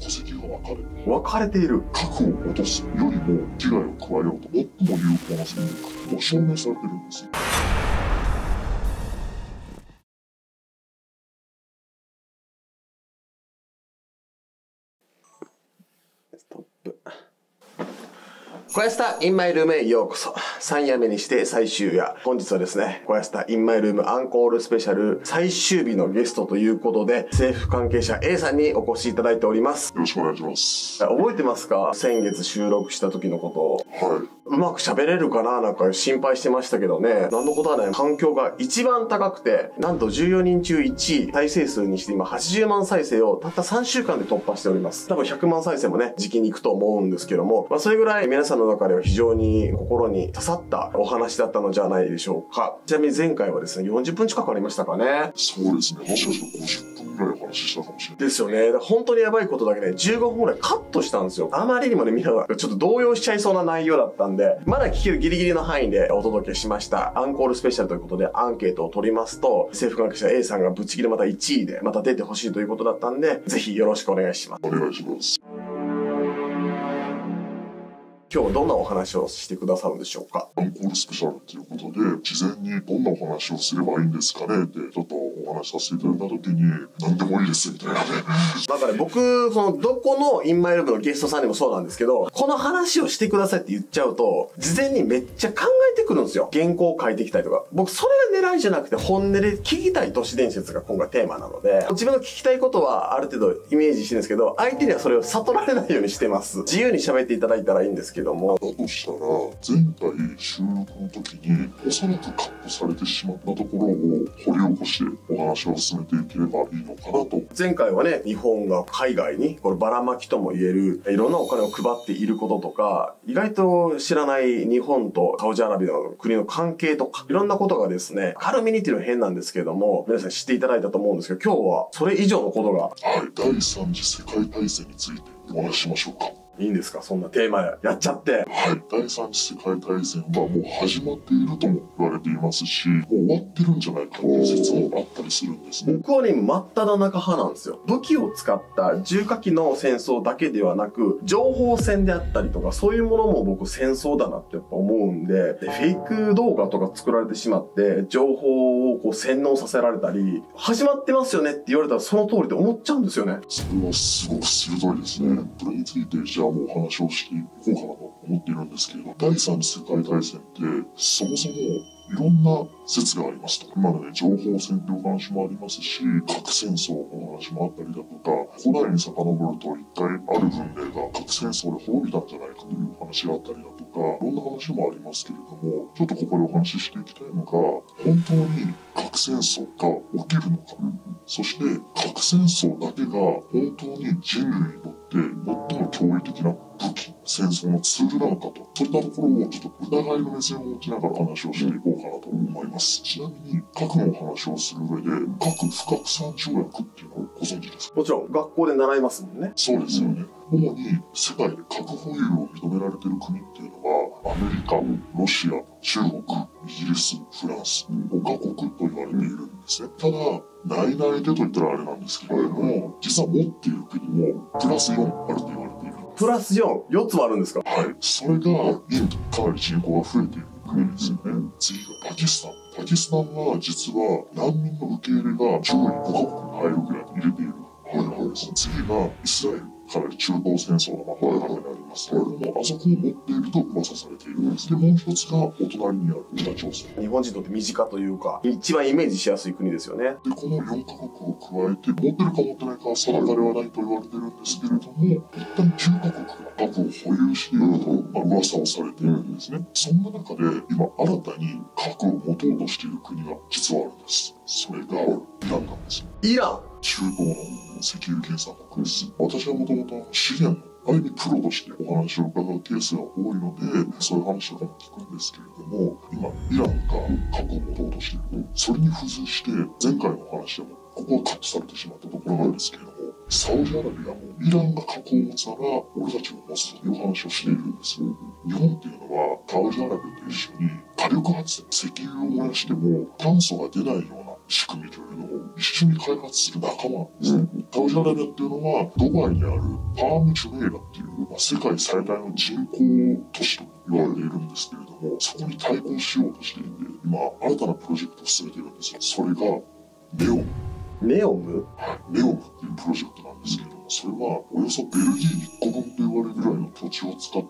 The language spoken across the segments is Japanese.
戸籍が分かれて分かれている核を落とすよりも危害を加えようと最も有効な戦略も証明されてるんですよ。小安田インマイルームへようこそ。3夜目にして最終夜。本日はですね、小安田インマイルームアンコールスペシャル最終日のゲストということで、政府関係者 A さんにお越しいただいております。よろしくお願いします。覚えてますか？先月収録した時のことを。はい。うまく喋れるかな？なんか心配してましたけどね。なんのことはない。環境が一番高くて、なんと14人中1位、再生数にして今80万再生をたった3週間で突破しております。多分100万再生もね、時期に行くと思うんですけども、まあそれぐらい皆さんの中では非常に心に刺さったお話だったのじゃないでしょうか。ちなみに前回はですね、40分近くありましたかね。そうですね。もしかしたら50分ぐらいお話ししたかもしれない。ですよね。本当にやばいことだけね、15分ぐらいカットしたんですよ。あまりにもね、みんながちょっと動揺しちゃいそうな内容だったんで、まだ聞けるギリギリの範囲でお届けしました。アンコールスペシャルということでアンケートを取りますと、政府関係者 A さんがぶっちぎりまた1位で、また出てほしいということだったんで、ぜひよろしくお願いします。お願いします。今日はどんなお話をしてくださるんでしょうか？アンコールスペシャルということで、事前にどんなお話をすればいいんですかね？って、ちょっとお話しさせていただいたときに、何でもいいですみたいなね。なんかね、僕、その、どこのインマイルームのゲストさんにもそうなんですけど、この話をしてくださいって言っちゃうと、事前にめっちゃ考えてくるんですよ。原稿を書いてきたりとか。僕、それが狙いじゃなくて、本音で聞きたい都市伝説が今回テーマなので、自分の聞きたいことはある程度イメージしてるんですけど、相手にはそれを悟られないようにしてます。自由に喋っていただいたらいいんですけども、だとしたら、前回収録の時に、おそらくカットされてしまったところを掘り起こしてお話を進めていければいいのかなと。前回はね、日本が海外に、こればらまきとも言える、いろんなお金を配っていることとか、意外と知らない日本とサウジアラビアの国の関係とか、いろんなことがですね、軽めにっていうのは変なんですけども、皆さん知っていただいたと思うんですけど、今日はそれ以上のことがはい、第三次世界大戦についてお話ししましょうか。いいんですか？そんなテーマやっちゃって。はい、第三次世界大戦はもう始まっているとも言われていますし、もう終わってるんじゃないかという説もあったりするんですね。僕はね、真っ只中派なんですよ。武器を使った重火器の戦争だけではなく、情報戦であったりとか、そういうものも僕戦争だなってやっぱ思うんで、でフェイク動画とか作られてしまって、情報をこう洗脳させられたり、始まってますよねって言われたらその通りって思っちゃうんですよね。それはすごく鋭いですね。これについてじゃあもお話をしていこうかなと思っているんですけれど、第三次世界大戦ってそもそもいろんな説がありますと。今のね、情報戦という話もありますし、核戦争のお話もあったりだとか、古代に遡ると一体ある文明が核戦争で滅びたんじゃないかという話があったりだとか、いろんな話もありますけれども、ちょっとここでお話ししていきたいのが、本当に核戦争が起きるのか、そして核戦争だけが本当に人類にとって最も驚異的な武器、戦争のツールなのかと、そういったところをちょっと疑いの目線を持ちながら話をしていこうかなと思います。ちなみに、核のお話をする上で、核不拡散条約っていうのをご存知ですか？もちろん学校で習いますもんね。そうですよね。主に世界で核保有を認められている国っていうのは、アメリカ、ロシア、中国、イギリス、フランス、5カ国と言われているんですね。ただ、内々でと言ったらあれなんですけれども、実は持っている国もプラス4あると言われている。プラス4、4つもあるんですか？はい。それが、インド、かなり人口が増えている国ですよね。次がパキスタン。パキスタンは実は難民の受け入れが上位5カ国に入るぐらいに入れている。はいはい。次がイスラエル。かなり中東戦争の真っ只中にあります。これもあそこを持っていると噂されているんです。で、もう一つがお隣にある北朝鮮。日本人にとって身近というか、一番イメージしやすい国ですよね。で、この4カ国を加えて、持ってるか持ってないかは定かではないと言われてるんですけれども、一旦9カ国が核を保有していると、まあ、噂をされているんですね。そんな中で、今新たに核を持とうとしている国が実はあるんです。それがイランなんです。イラン中東の石油原産国です。私はもともと資源のある意味プロとしてお話を伺うケースが多いので、そういう話とかも聞くんですけれども、今、イランが核を持とうとしている。それに付随して、前回のお話でも、ここはカットされてしまったところなんですけれども、サウジアラビアもイランが核を持つなら、俺たちも持つという話をしているんです。日本っていうのは、サウジアラビアと一緒に火力発電、石油を燃やしても炭素が出ないよう仕組みというのを一緒に開発する仲間なんですね。サウジアラビアっていうのは、ドバイにあるパーム・ジュメイラっていう、まあ、世界最大の人口都市と言われているんですけれども、そこに対抗しようとしていて、今、新たなプロジェクトを進めているんですよ。それが、ネオム。ネオムはい、ネオムっていうプロジェクトなんですけれども、それはおよそベルギー1個分と言われるぐらいの土地を使って、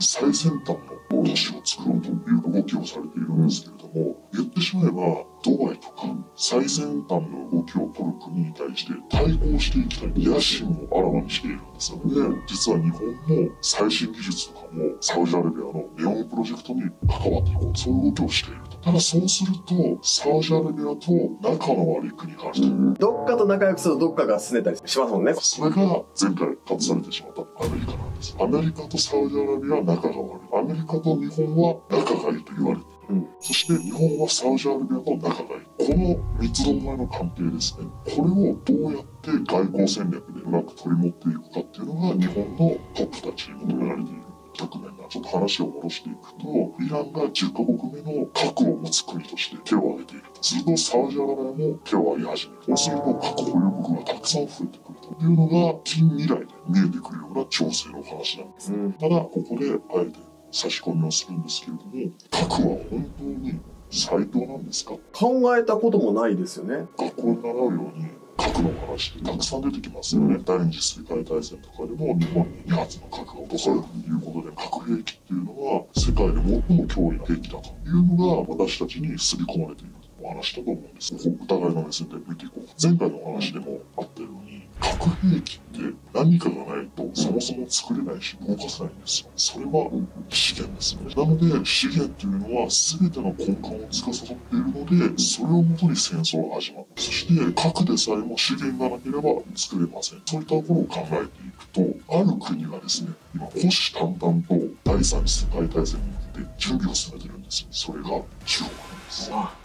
最先端の都市を作ろうという動きをされているんですけれども、言ってしまえば、ドバイとか最先端の動きを取る国に対して対抗していきたい野心をあらわにしているんですよね。実は日本の最新技術とかもサウジアラビアのネオンプロジェクトに関わっていこう。そういう動きをしていると。ただそうすると、サウジアラビアと仲の悪い国があると。どっかと仲良くするとどっかが拗ねたりしますもんね。それが前回外されてしまったアメリカなんです。アメリカとサウジアラビアは仲が悪い。アメリカと日本は仲がいいと言われている。うんそして日本はサウジアラビアと仲がいい。この三つどもえの関係ですね。これをどうやって外交戦略でうまく取り持っていくかっていうのが日本のトップたちに求められている。局面がちょっと話を戻していくと、イランが10カ国目の核を持つ国として手を挙げている。するとサウジアラビアも手を挙げ始める。そうすると核保有国がたくさん増えてくるというのが近未来で見えてくるような情勢の話なんです。うん。ただ、ここであえて差し込みをするんですけれども、核は本当に最強なんですか？考えたこともないですよね。学校に習うように核の話ってたくさん出てきますよね。第二次世界大戦とかでも日本に2発の核が落とされるということで核兵器っていうのは世界で最も脅威な兵器だというのが私たちに刷り込まれているお話だと思うんです。疑いの目線で見ていこう。前回のお話でもあったように核兵器って何かがないとそもそも作れないし動かせないんですよ。それは資源ですよね。なので資源というのは全ての根幹を司っているので、それをもとに戦争が始まる。そして核でさえも資源がなければ作れません。そういったところを考えていくと、ある国がですね、今虎視眈々と第三次世界大戦に向けて準備を進めてるんですよ。それが中国。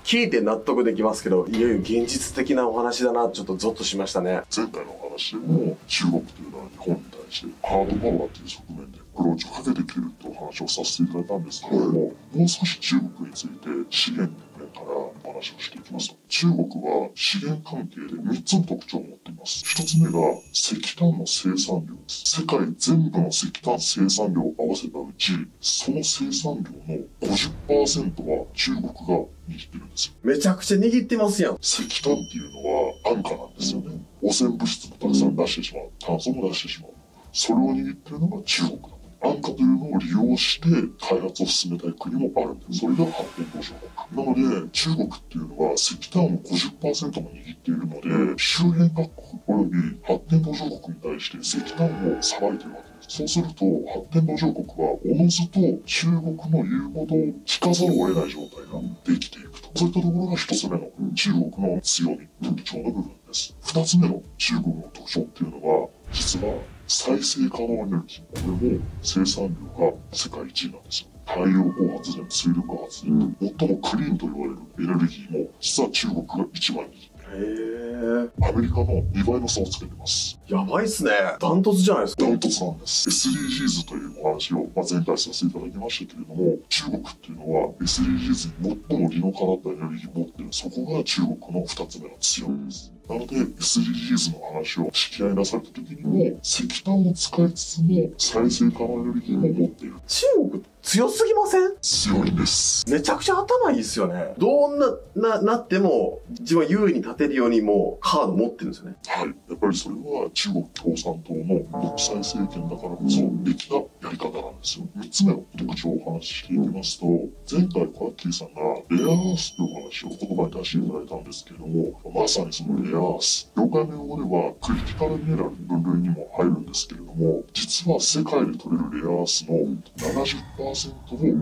聞いて納得できますけど、いよいよ現実的なお話だな、ちょっとゾッとしましたね。前回のお話でも中国というのは日本に対してハードパワーという側面でアプローチをかけてきてるというお話をさせていただいたんですけれども、もう少し中国について資源の面からお話をしていきますと、中国は資源関係で3つの特徴を持っています。1つ目が石炭の生産量です。世界全部の石炭生産量を合わせたうち、その生産量の50%は中国が握ってるんですよ。めちゃくちゃ握ってますやん。石炭っていうのは安価なんですよね。汚染物質もたくさん出してしまう。炭素も出してしまう。それを握ってるのが中国だ。安価というのを利用して開発を進めたい国もあるんで。それが発展途上国。なので、中国っていうのは石炭を50%も握っているので、周辺各国及び発展途上国に対して石炭をさばいているわけです。そうすると、発展途上国はおのずと中国の言うことを聞かざるを得ない状態ができていくと。そういったところが一つ目の中国の強み、特徴の部分です。二つ目の中国の特徴っていうのは、実は再生可能エネルギー。これも生産量が世界一位なんですよ。太陽光発電、水力発電、最もクリーンと言われるエネルギーも、実は中国が一番にへー。アメリカの2倍の差をつけてます。やばいっすね。ダントツじゃないですか。ダントツなんです。SDGs というお話を、まあ、前回させていただきましたけれども、中国っていうのは SDGs に最も理のかなったエネルギーを持っている。そこが中国の2つ目の強みです。なので、SDGs の話を引き合い出された時にも、石炭を使いつつも再生可能エネルギーも持っている。中国強すぎません？強いんです。めちゃくちゃ頭いいっすよね。どんな、な、なっても、自分は優位に立てるようにもうカード持ってるんですよね。はい。やっぱりそれは中国共産党の独裁政権だからこそできたやり方なんですよ。三つ目の特徴をお話ししていきますと、前回コアッキーさんがレアアースというお話を言葉に出していただいたんですけれども、まさにそのレアアース。業界の用語ではクリティカルミネラルの分類にも入るんですけれども、実は世界で取れるレアアースの70%を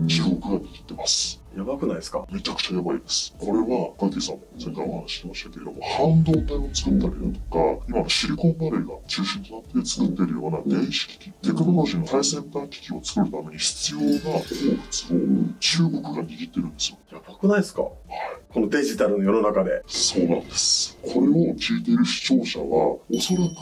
中国が握ってます。やばくないですか？めちゃくちゃやばいです。これは、ガティさんも前回お話ししてましたけれども、半導体を作ったりだとか、今のシリコンバレーが中心となって作っているような電子機器、テクノロジーの最先端機器を作るために必要な鉱物を中国が握ってるんですよ。やばくないですか？このデジタルの世の中で。そうなんです。これを聞いている視聴者は、おそらく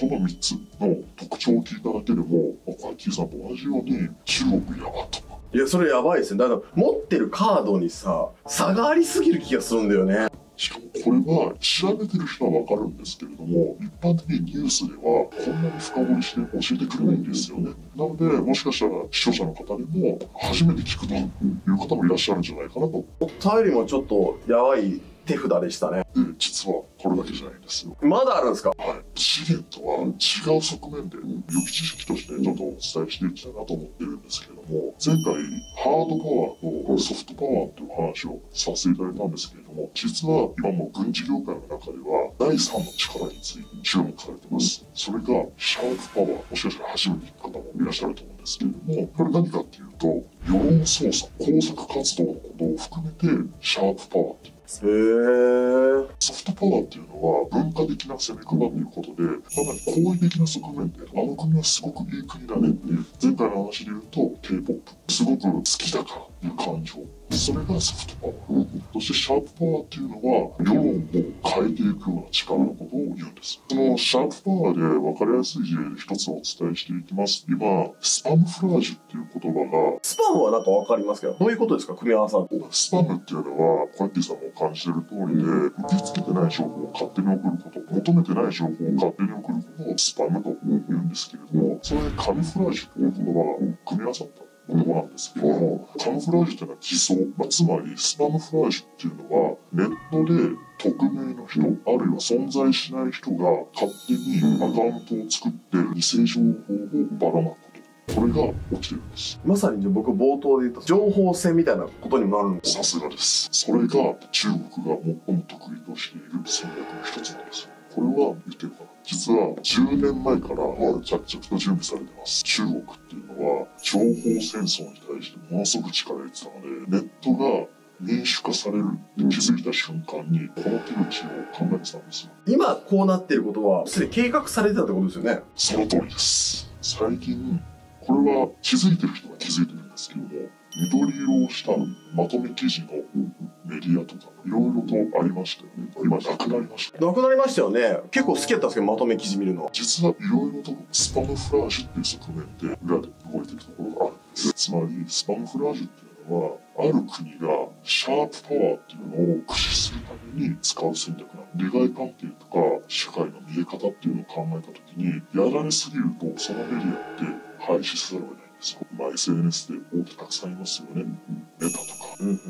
この3つの特徴を聞いただけでも、まあ、ガッキーさんと同じように中国やばと。いや、それやばいですね。だから、持ってるカードにさ、差がありすぎる気がするんだよね。しかもここれは調べてる人はわかるんですけれども、一般的にニュースではこんなに深掘りして教えてくれないんですよね。なので、もしかしたら視聴者の方でも初めて聞くという方もいらっしゃるんじゃないかなと。思ったよりもちょっとやばい手札でしたね。で、実はこれだけじゃないんですよ。まだあるんですか？はい。資源とは違う側面で、予期知識としてちょっとお伝えしていきたいなと思ってるんですけれども、前回、ハードパワーとソフトパワーという話をさせていただいたんですけれども、実は今も軍事業界の中では、第3の力について注目されてます。それが、シャープパワー。もしかしたら初めて聞く方もいらっしゃると思うんですけれども、これ何かっていうと、世論操作、工作活動のことを含めて、シャープパワーってへ。ソフトパワーっていうのは文化的な攻め方ということで、かなり好意的な側面で、あの国はすごくいい国だねって、前回の話で言うと K-POP、すごく好きだから。いう感情。それがソフトパワー。そしてシャープパワーっていうのは、世論を変えていくような力のことを言うんです。このシャープパワーで分かりやすい事例で一つお伝えしていきます。今、スパムフラージュっていう言葉がスパムはなんかわかりますけど、どういうことですか組み合わさるスパムっていうのは、コヤッティさんも感じてる通りで、受け付けてない情報を勝手に送ること、求めてない情報を勝手に送ることをスパムと言うんですけれども、それでカムフラージュっていう言葉が組み合わさった。言葉なんですけれども、カムフラージュっていうのは偽装、まあ、つまりスパムフラージュっていうのは、ネットで匿名の人、あるいは存在しない人が勝手にアカウントを作って偽情報をばらまくこと。これが起きてるんです。まさに僕冒頭で言った情報戦みたいなことにもなるんですさすがです。それが中国が最も得意としている戦略の一つなんですよ。これは言ってるかな？実は10年前から着々と準備されてます。中国っていうのは情報戦争に対してものすごく力を入れてたので、ネットが民主化されるって気づいた瞬間にこの手口を考えてたんですよ。今こうなってることはすでに計画されてたってことですよねその通りです。最近、これは気づいてる人は気づいてるんですけども、緑色をしたまとめ記事のメディアとかいろいろとありましたよね。今なくなりました。なくなりましたよね結構好きだったんですけどまとめ記事見るの実はいろいろとスパムフラージュっていう側面で裏で動いてるところがあるんです。つまりスパムフラージュっていうのはある国がシャープパワーっていうのを駆使するために使う戦略なの。利害関係とか社会の見え方っていうのを考えたときにやられすぎるとそのメディアって廃止せざるを得ないんですよ。まあ SNS で大手たくさんいますよね。メタとかうん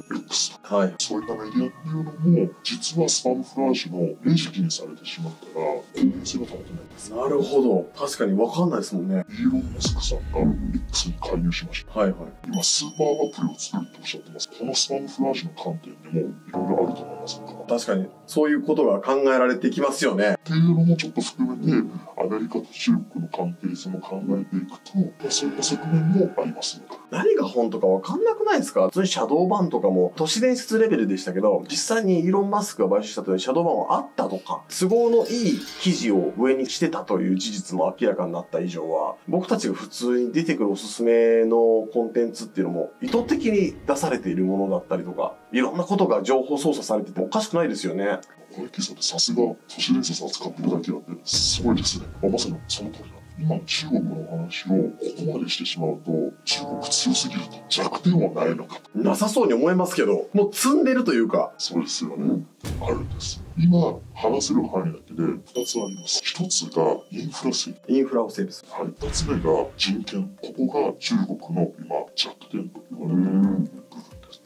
はいそういったメディアっていうのも、実はスパムフラージュの餌食にされてしまったら、公平性が保てないんです。なるほど確かに分かんないですもんねイーロン・マスクさんが X に介入しました。はいはい今、スーパーアプリを作るっておっしゃってます。このスパムフラージュの観点でも、いろいろあると思いますか確かにそういうことが考えられてきますよねっていうのもちょっと含めて、アメリカと中国の関係性も考えていくと、まあそういった側面もありますよ。何が本当か分かんなくないですか？普通にシャドーバンとかも都市伝説レベルでしたけど実際にイーロン・マスクが買収したというシャドーバンはあったとか都合のいい記事を上にしてたという事実も明らかになった以上は僕たちが普通に出てくるおすすめのコンテンツっていうのも意図的に出されているものだったりとかいろんなことが情報操作されててもおかしくないですよね小池さんってさすが都市伝説を扱ってるだけあって、すごいですね。まさにその通りだ。今の中国のお話をここまでしてしまうと、中国強すぎると弱点はないのかと。なさそうに思えますけどもう積んでるというかそうですよね。あるんです。今話せる範囲だけで2つあります。1つがインフラ整備。インフラを整備するはい、2つ目が人権。ここが中国の今弱点と言われている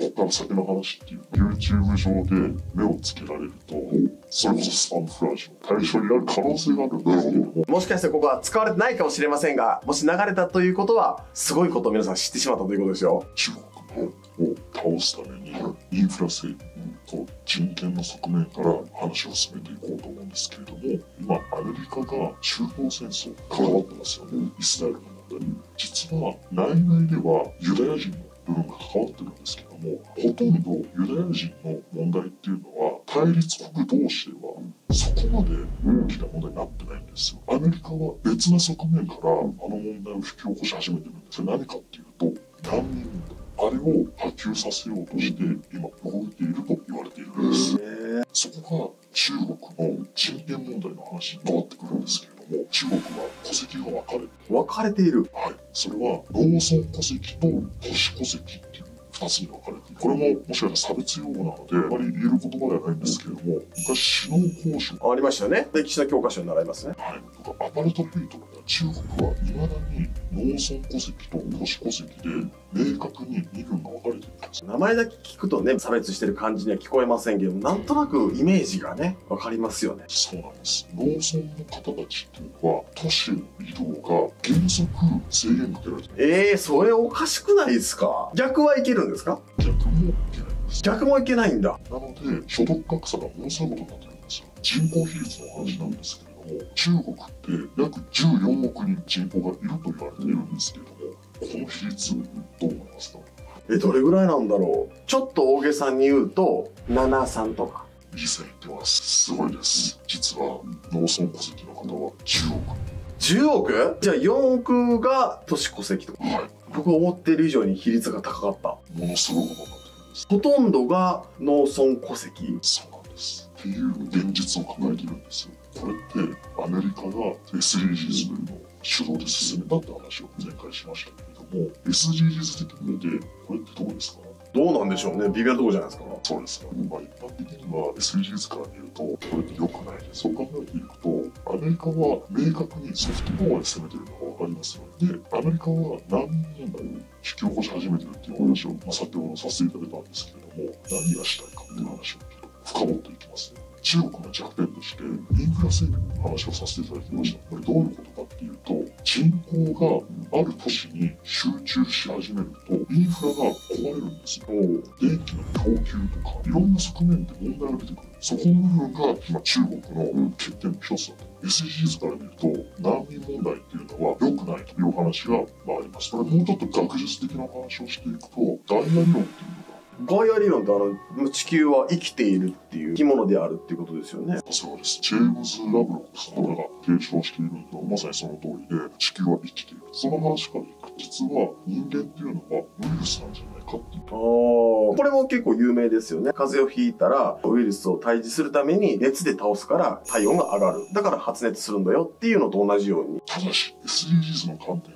から先の話っていう YouTube 上で目をつけられると、それこそスパムフラージュの対象になる可能性があるんですけれども、もしかしてここは使われてないかもしれませんが、もし流れたということは、すごいことを皆さん知ってしまったということですよ。中国を倒すためにインフラ整備と人権の側面から話を進めていこうと思うんですけれども今アメリカが中東戦争関わってますよね。イスラエルの問題。に実は内々ではユダヤ人の部分が関わってるんですけどもほとんどユダヤ人の問題っていうのは対立国同士ではそこまで大きな問題になってないんですよ。アメリカは別な側面からあの問題を引き起こし始めてるんです。よ何かっていうと難民問題あれを波及させようとして今動いていると言われているんです。そこが中国の人権問題の話に変わってくるんですけれども中国は戸籍が分かれて分かれている。はい。それは農村戸籍と都市戸籍っていう2つに分かれて。これももしかしたら差別用語なので、あまり言える言葉ではないんですけれども、昔首脳交渉ありましたよね。歴史の教科書に習いますね。はい、アパルトヘイトでは中国はいまだに農村戸籍と都市戸籍で明確に身分が分かれているんです。名前だけ聞くとね、差別してる感じには聞こえませんけど、なんとなくイメージがね、わかりますよね。そうなんです。農村の方たちっていうのは都市への移動が原則制限かけられて。ええー、それおかしくないですか？逆はいけるんですか？逆もいけないんです。逆もいけないんだ。なので所得格差がものすごいことになってるんですよ。人口比率の話なんですけれども、中国って約14億人人口がいると言われているんですけれども、この比率どう思いますか？え、どれぐらいなんだろう？ちょっと大げさに言うと、7、3とか。いい線いってます。すごいです。実は農村戸籍の方は10億。10億？じゃあ4億が都市戸籍とか。はい。僕思ってる以上に比率が高かった。ものすごいことになってるんです。ほとんどが農村戸籍。そうなんです。っていう現実を抱えているんですよ。これってアメリカが SDGs のを主導で進めたって話を前回しましたけれども、SDGs 的に見て、これってどうですか？どうなんでしょうね？微妙なとこじゃないですか？そうですね。まあ、一般的には SDGs から見ると、これって良くないです。そう考えていくと、アメリカは明確にソフトパワーで攻めてるのが分かりますよね。で、アメリカは難民問題を引き起こし始めてるっていうお話を、まあ、先ほどさせていただいたんですけれども、何がしたいかっていう話を深掘っていきます。中国の弱点として、インフラ整備の話をさせていただきました。これどういうことかっていうと、人口がある都市に集中し始めると、インフラが壊れるんですよ。電気の供給とか、いろんな側面で問題が出てくる。そこの部分が今中国の欠点の一つだと。SDGs から見ると、難民問題っていうのは良くないという話が、あ、ります。これもうちょっと学術的なお話をしていくと、ダイヤ理論っていうガイア理論ってあの、地球は生きているっていう生き物であるっていうことですよね。そうです。ジェームズ・ラブロックさんが提唱しているのはまさにその通りで、地球は生きている。その話からいくと、実は人間っていうのはウイルスなんじゃないかっていう。あこれも結構有名ですよね。風邪をひいたら、ウイルスを退治するために熱で倒すから体温が上がる。だから発熱するんだよっていうのと同じように。ただし、SDGs の観点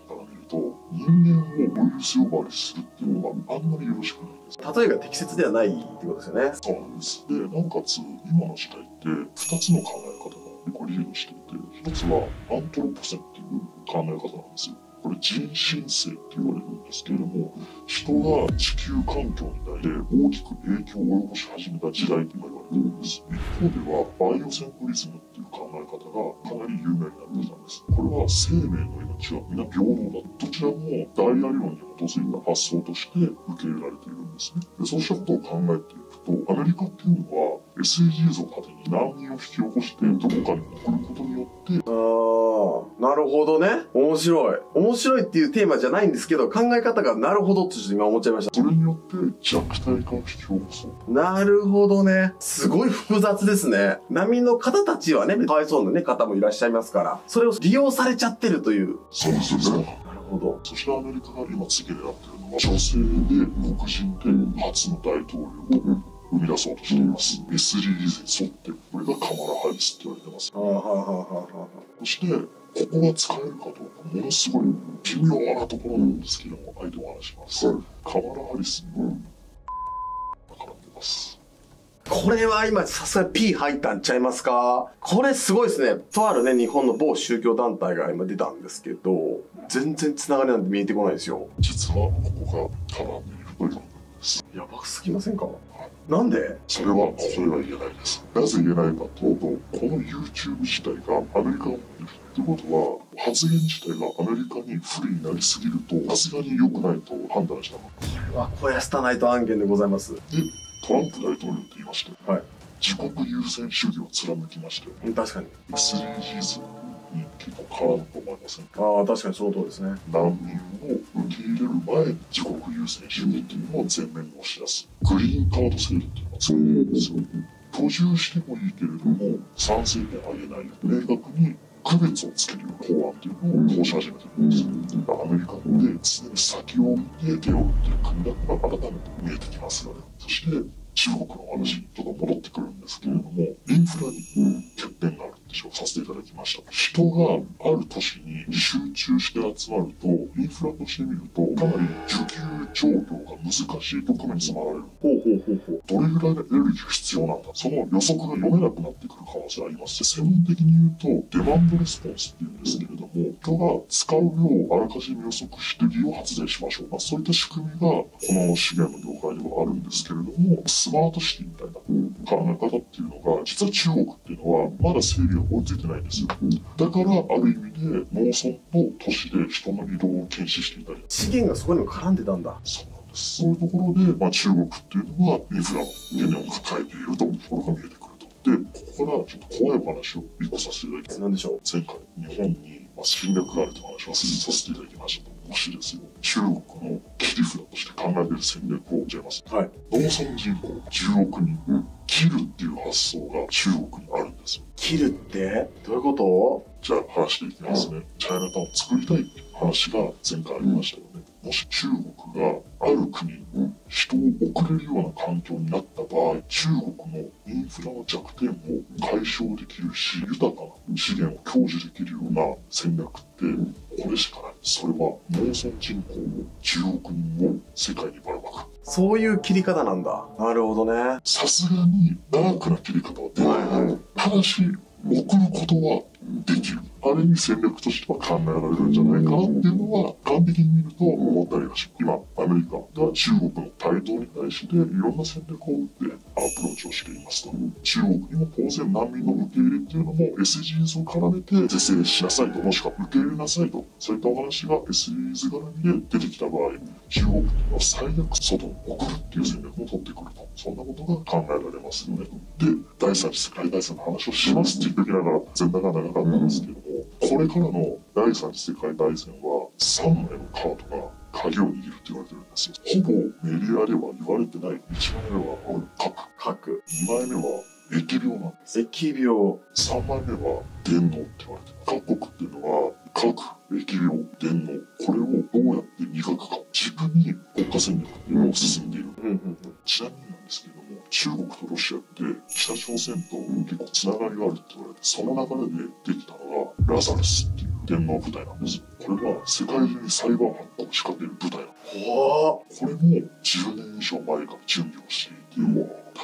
人間をウイルス呼ばわりするっていうのがあんまりよろしくないです。例えが適切ではないっていうことですよね。そうなんです。で、なおかつ、今の時代って、二つの考え方がこうリードしていて、一つはアントロポセンっていう考え方なんですよ。これ人新性って言われるんですけれども、人が地球環境に対して大きく影響を及ぼし始めた時代と言われてるんです。一方では、バイオセントリズムっていう考え方がかなり有名になってたんです。これは生命の命は皆平等だ。どちらもダイヤ理論に基づいた発想として受け入れられているんですね。でそうしたことを考えていくと、アメリカっていうのは SDGs を糧に難民を引き起こしてどこかに送ることによって、なるほどね。面白い。面白いっていうテーマじゃないんですけど、考え方がなるほどってちょっと今思っちゃいました。それによって弱体化を引き起こそう。なるほどね。すごい複雑ですね。波の方たちはね、かわいそうなね、方もいらっしゃいますから、それを利用されちゃってるという。そうですよね。なるほど。そしてアメリカが今次狙っているのは女性で黒人で初の大統領を生み出そうとしています。SDGs に沿って、これがカマラ・ハリスって言われてます。そして、ここが使えるかどうか、ものすごい微妙なところなんですけども、相手お話します。カマラ・ハリスに絡んでます？これは今さすがに P 入ったんちゃいますか？これすごいですね。とあるね、日本の某宗教団体が今出たんですけど、全然つながりなんて見えてこないですよ。実はここが絡んでいるということです。やばすぎませんか？なんで？それはここでは言えないです。なぜ言えないかというと、この YouTube 自体がアメリカを持っている。ということは、発言自体がアメリカに不利になりすぎると、さすがに良くないと判断したの。うわ、こやスタナイト案件でございます。で、トランプ大統領って言いまして、はい。自国優先主義を貫きまして、うん確かに。SDGs に結構絡むと思いませんかああ、確かにその通りですね。難民を受け入れる前に自国優先主義っていうのを前面に押し出す。グリーンカード制度っていうのが作れるんですよ。居住してもいいけれども、賛成権あげない。明確に区別をつける法案っていうのを通し始めてるんですよ。アメリカって常に先を見て手を打ってる国だから改めて見えてきますよね。そして中国の話と戻ってくるんですけれども、インフラに欠点があるって紹介させていただきました。人がある都市に集中して集まると、インフラとして見ると、かなり需給状況が難しい局面に迫られる。ほうほうほうほう。どれぐらいのエネルギーが必要なんだ。その予測が読めなくなってくる可能性があります。で専門的に言うと、デマンドレスポンスっていうんですけれども、人が使う量をあらかじめ予測して利用発電しましょう。まあ、そういった仕組みが、この資源の業界ではあるんですけれども、スマートシティみたいな考え方っていうのが、実は中国っていうのは、まだ整理が追いついてないんですよ。だから、ある意味で、農村と都市で人の移動を検視していたり、資源がそこにも絡んでたんだ。そうなんです。そういうところで、まあ、中国っていうのはインフラの懸念を抱えているというところが見えてくると。で、ここからちょっと怖い話を一個させていただきます。なんでしょう？前回、日本にまあ侵略があるという話をさせていただきましたと。もしですよ、中国の切り札として考えている戦略を教えます。はい。農村人口10億人、切るっていう発想が中国にあるんですよ。切るって？どういうこと？じゃあ話していきますね。チャイナタウンを作りたいって話が前回ありましたよね。もし中国がある国に人を送れるような環境になった場合、中国のインフラの弱点を解消できるし、豊かな資源を享受できるような戦略って、これしかない。それは農村人口を10億人を世界にばらまく。そういう切り方なんだ。なるほどね。さすがにダークな切り方は出ないただし、送ることはできる。ある意味戦略としては考えられるんじゃないかなっていうのは、完璧に見ると思ったりがし。今、アメリカが中国の台頭に対していろんな戦略を打ってアプローチをしていますと。中国にも当然難民の受け入れっていうのも SDGs を絡めて是正しなさいと、もしくは受け入れなさいと、そういったお話が SDGs 絡みで出てきた場合、中国には最悪外に送るっていう戦略を取ってくると。そんなことが考えられますよね。で、第三次世界大戦の話をしますって言っておきながら、前段が長かったんですけども、これからの第三次世界大戦は3枚のカードが鍵を握るって言われてるんですよ。ほぼメディアでは言われてない1枚目は核、核。2枚目は疫病なんです。疫病。3枚目は電脳って言われてる。各国っていうのは核、疫病、電脳、これをどうやって磨くか、軸に国家戦略っていうのを進んでいる。うんうんちなみになんですけれども、中国とロシアって北朝鮮と結構つながりがあるって言われて、その流れでできたのがラザルスっていう電脳部隊なんですよ。これは世界中にサイバー犯行を仕掛ける部隊なんです。ほこれも10年以上前から準備をしていて、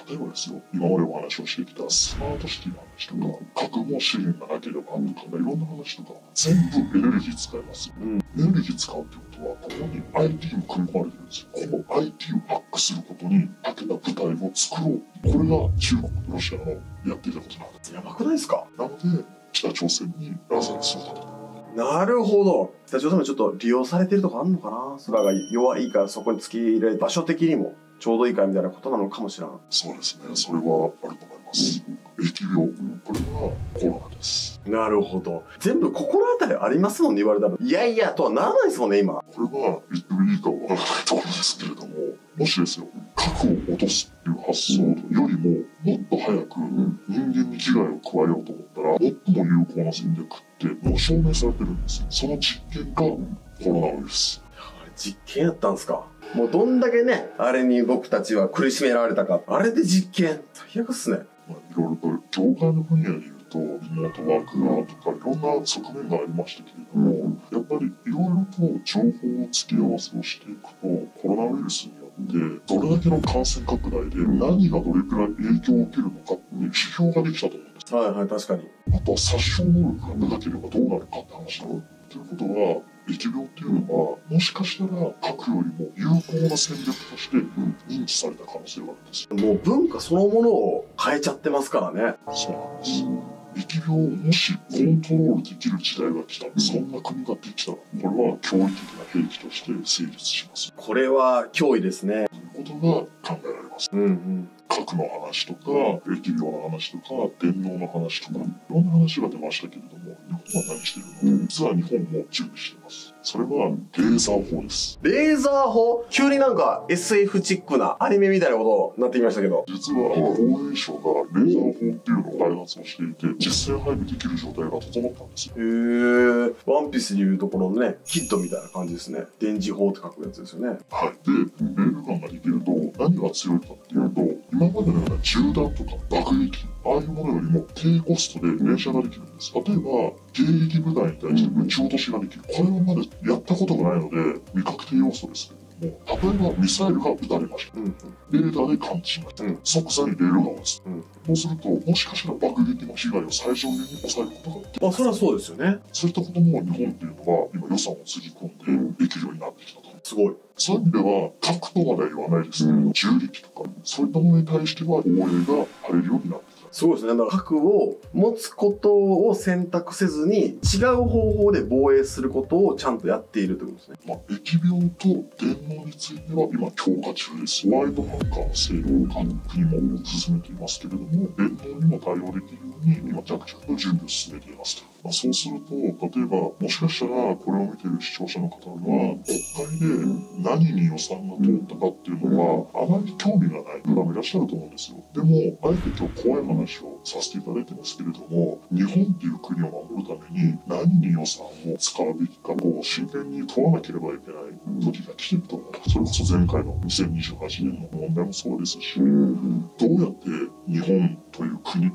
例えばですよ、今までお話をしてきたスマートシティの話とか、核も資源がなければとか、いろんな話とか、全部エネルギー使いますよ。うんエネルギー使うってことは、ここに IT も組み込まれてるんですよ。この IT をハックすることに、だけな部隊を作ろう。これが中国とロシアのやっていたことなんです。う。やばくないですかなので、北朝鮮にラザルスを立てた。なるほど。北朝鮮もちょっと利用されてるとかあるのかな空が弱いからそこに突き入れ、場所的にもちょうどいいかみたいなことなのかもしれん。そうですね。それはあると思います。疫病。これはコロナです。なるほど。全部心当たりありますもんね、言われたら。いやいやとはならないですもんね、今。これは言ってもいいかわからないところですけれども、もしですよ、核を落とすっていう発想よりも、もっと早く人間に危害を加えようと思ったら、最も有効な戦略ってもう証明されてるんですよ。その実験がコロナウイルス。あれ実験やったんすか？もうどんだけね、あれに僕たちは苦しめられたか。あれで実験。最悪っすね。まあ、いろいろと業界の分野で言うと、リモートワークがとか、いろんな側面がありましたけれども、やっぱりいろいろと情報を付け合わせをしていくと、コロナウイルスによって、どれだけの感染拡大で何がどれくらい影響を受けるのかっていう指標ができたと思うんです。はいはい、確かに。あとは殺傷能力が高ければどうなるかって話だ。ということは、疫病っていうのは、もしかしたら核よりも有効な戦略として認知された可能性があるんですよ。もう文化そのものを変えちゃってますからね。そうなんです。疫病をもしコントロールできる時代が来た、そんな国ができたら、これは驚異的な兵器として成立します。これは脅威ですね。ということが考えられます。うんうん。核の話とか、疫病の話とか、電脳の話とか、いろんな話が出ましたけれども、日本は何してるの実は日本も準備しています。それはレーザー砲です。レーザー砲？急になんか SF チックなアニメみたいなことになってきましたけど。実は防衛省がレーザー砲っていうのを開発をしていて、実戦配備できる状態が整ったんですよ。へー。ワンピースでいうところのね、キッドみたいな感じですね。電磁砲って書くやつですよね。はい。で、レールガンができると何が強いかっていうと、今までのような銃弾とか爆撃、ああいうものよりも低コストで連射ができるんです。例えば、迎撃部隊に対して撃ち落としができる。これはまだやったことがないので、未確定要素ですけども、例えばミサイルが撃たれました。うん。レーダーで感知しました。うん即座にレールが落ちた。うんそうすると、もしかしたら爆撃の被害を最小限に抑えることができる。あ、それはそうですよね。そういったことも日本っていうのは今予算をつぎ込んでできるようになってきたと。すごい。そういう意味では、核とまでは言わないですけど、うん銃撃とか、そういったものに対しては防衛が張れるようになってきた。すごいですね。だから核を持つことを選択せずに違う方法で防衛することをちゃんとやっているということですね。まあ、疫病と電脳については今強化中です。ホワイトハッカーの制度を各国も進めていますけれども、電脳にも対応できるように今着々と準備を進めていますと。まあ、そうすると、例えば、もしかしたらこれを見ている視聴者の方は、国会で何に予算が通ったかっていうのは、あまり興味がない方もいらっしゃると思うんですよ。でも、あえて今日怖い話をさせていただいてますけれども、日本っていう国を守るために何に予算を使うべきかを真剣に問わなければいけない時が来てると思う。それこそ前回の2028年の問題もそうですし、どうやって日本という国、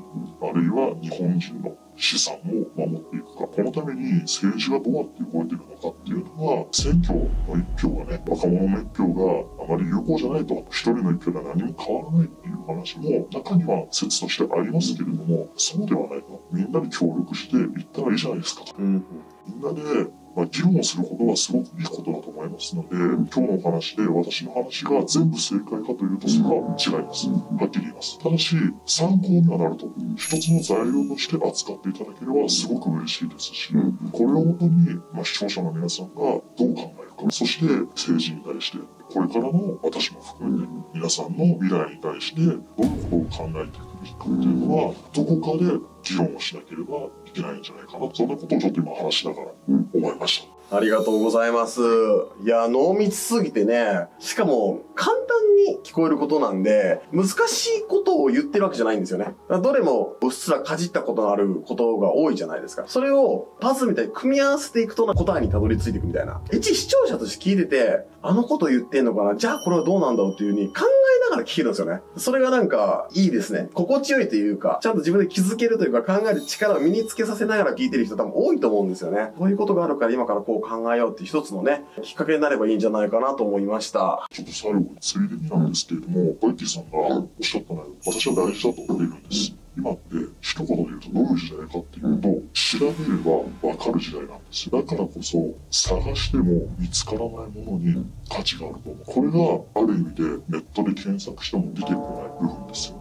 あるいは日本人の資産を守っていくか、このために政治がどうやって動いているのかっていうのは、選挙の一票がね、若者の一票があまり有効じゃないと、一人の一票が何も変わらないっていう話も中には説としてありますけれども、そうではないと。みんなで協力していったらいいじゃないですかと。うん。みんなで、まあ、議論をすることはすごくいいことますので、今日のお話で私の話が全部正解かというと、それは違います。はっきり言います。ただし、参考にはなると。一つの材料として扱っていただければすごく嬉しいですし、これをもとに、まあ、視聴者の皆さんがどう考えるか、そして政治に対して、これからの私も含めて、皆さんの未来に対して、どういうことを考えていくべきかっていうのは、どこかで議論をしなければいけないんじゃないかな。そんなことをちょっと今話しながら思いました。ありがとうございます。いや、濃密すぎてね、しかも簡単に聞こえることなんで、難しいことを言ってるわけじゃないんですよね。どれもうっすらかじったことのあることが多いじゃないですか。それをパズルみたいに組み合わせていくと答えにたどり着いていくみたいな。一視聴者として聞いてて、あのこと言ってんのかなじゃあこれはどうなんだろうっていう風に考がら聞けるんですよね。それがなんかいいですね。心地よいというか、ちゃんと自分で気づけるというか考える力を身につけさせながら聞いてる人多分多いと思うんですよね。こういうことがあるから今からこう考えようっていう一つのね、きっかけになればいいんじゃないかなと思いました。ちょっと最後についでになんですけれども、バイキーさんがおっしゃったのは、私は大事だと思っているんです。今って一言で言うとどういう時代かっていうと、調べればわかる時代なんですよ。だからこそ、探しても見つからないものに価値があると思う。これがある意味でネットで検索しても出てこない部分ですよ。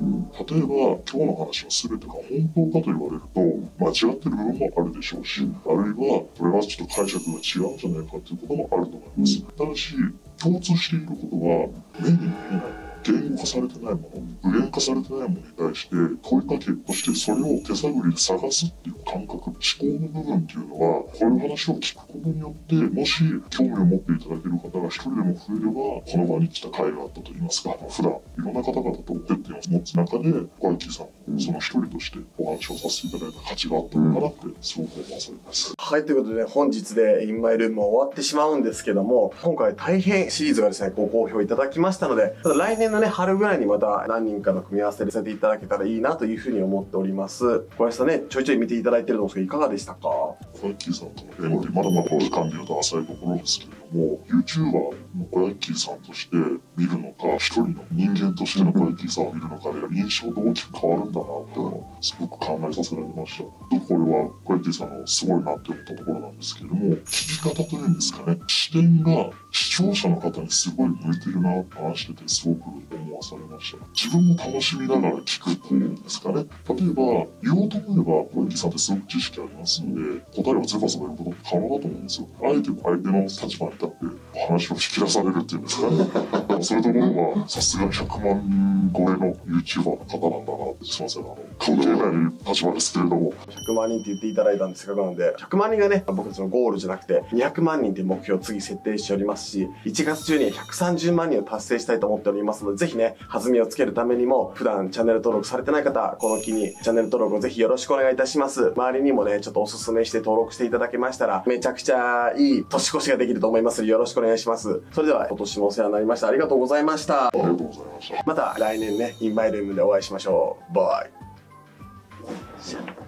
例えば、今日の話は全てが本当かと言われると、間違ってる部分もあるでしょうし、あるいは、これはちょっと解釈が違うんじゃないかということもあると思います。ただし、共通していることは、目に見えない。言語化されてないもの、具現化されてないものに対して問いかけとしてそれを手探りで探すっていう感覚、思考の部分っていうのは、こういう話を聞くことによって、もし興味を持っていただける方が一人でも増えれば、この場に来た甲斐があったといいますか、普段いろん。な方々と接点を持つ中で、ガイキーさん、その一人としてお話をさせていただいた価値があったのかなって、すごく思わされます。はい、ということで、ね本日でインマイルームも終わってしまうんですけども、今回大変シリーズがですね、ご好評いただきましたので、ただ来年のね、春ぐらいにまた何人かの組み合わせでさせていただけたらいいなというふうに思っております。小林さんね、ちょいちょい見ていただいてると思うんですけど、いかがでしたか？小ヤッキーさんとの縁ってまだまだ期間で言うと浅いところですけれども、YouTuber の小ヤッキーさんとして見るのか、一人の人間としての小ヤッキーさんを見るのかで、印象が大きく変わるんだなってのをすごく考えさせられました。これは小ヤッキーさんのすごいなって思ったところなんですけれども、聞き方というんですかね、視点が視聴者の方にすごい向いてるなって話してて、すごく思わされました。自分も楽しみながら聞くっていうんですかね。例えば、言おうと思えば、小ヤッキーさんってすごく知識ありますので、答えはズバズバ言うこと可能だと思うんですよ。あえて相手の立場に立って話を引き出されるっていうんですかね。そういうところは、さすが100万人超えの YouTuber の方なんだなって、すみません、あの、関係ない立場ですけれども、100万人って言っていただいたんでせっかくなので、100万人がね、僕たちのゴールじゃなくて、200万人っていう目標を次設定しておりますし、1月中には130万人を達成したいと思っておりますので、ぜひね、弾みをつけるためにも、普段チャンネル登録されてない方、この機にチャンネル登録をぜひよろしくお願いいたします。周りにもね、ちょっとおすすめして登録していただけましたら、めちゃくちゃいい年越しができると思いますので、よろしくお願いします。それでは、今年もお世話になりました。ありがとうございました。ありがとうございました。また来年ね、インマイルームでお会いしましょう。バイ。行